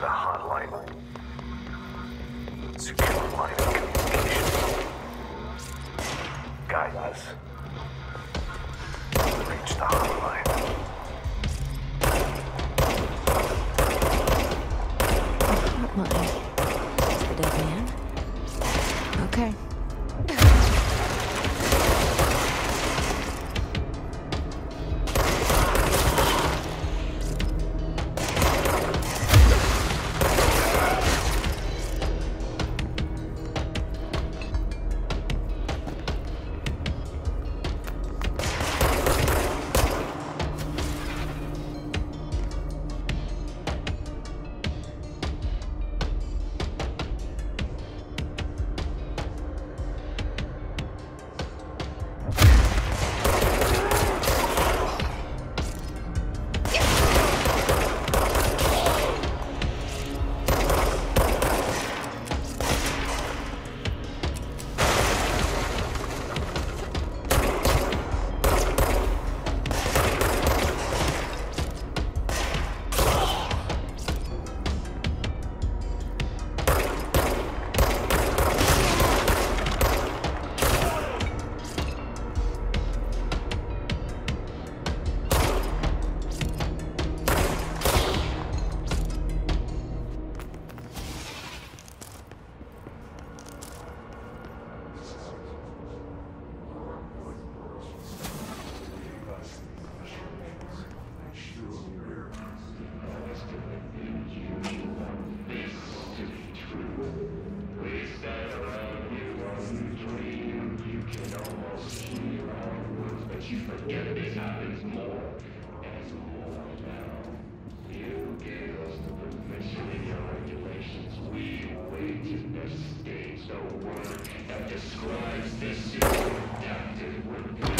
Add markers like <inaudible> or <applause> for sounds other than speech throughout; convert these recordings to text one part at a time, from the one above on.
the hotline. Secure line of communication. Guide us. Reach the hotline. Okay. <laughs> State the work that describes this superabducted work.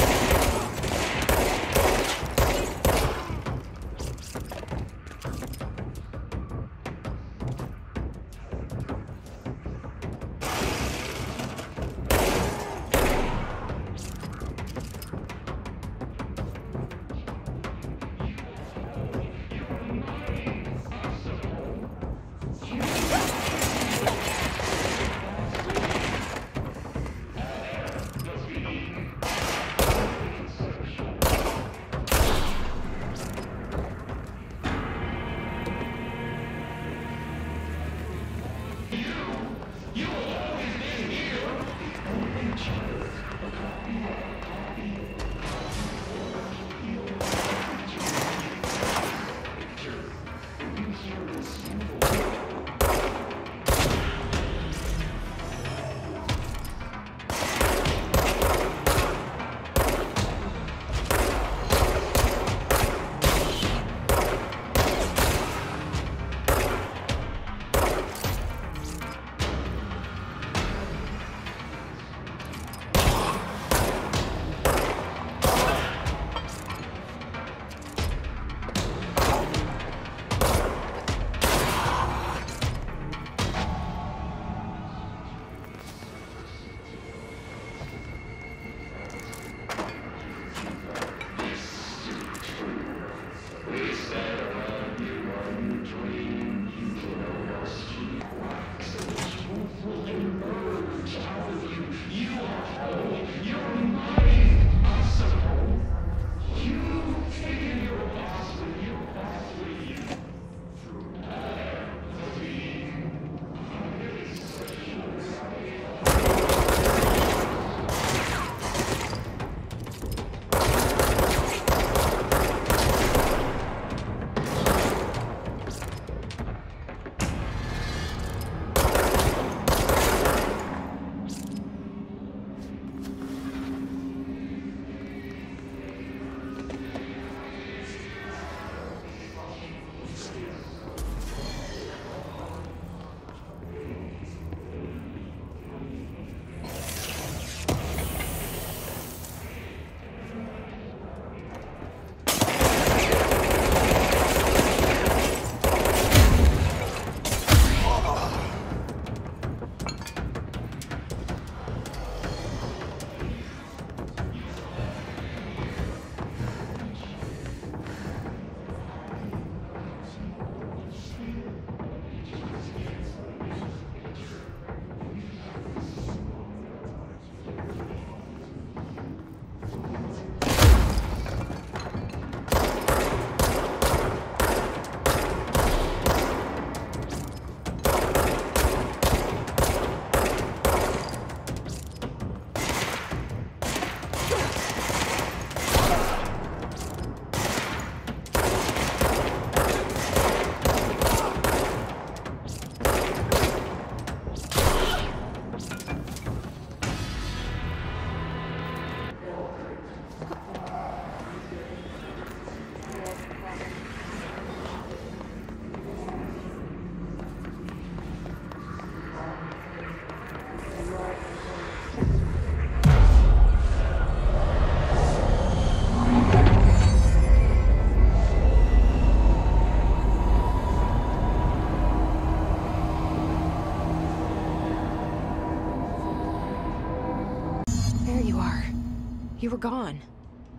You were gone.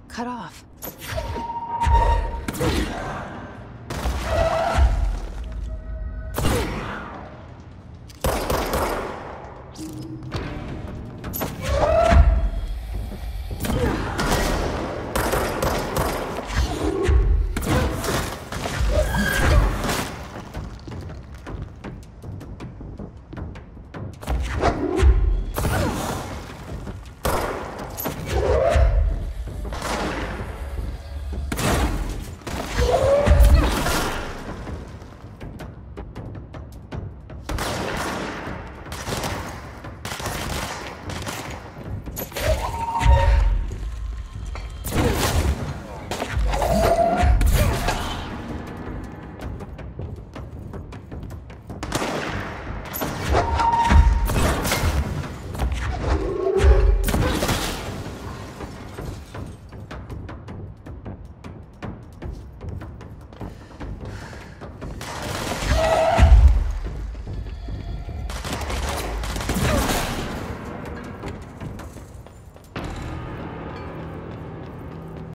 Cut off.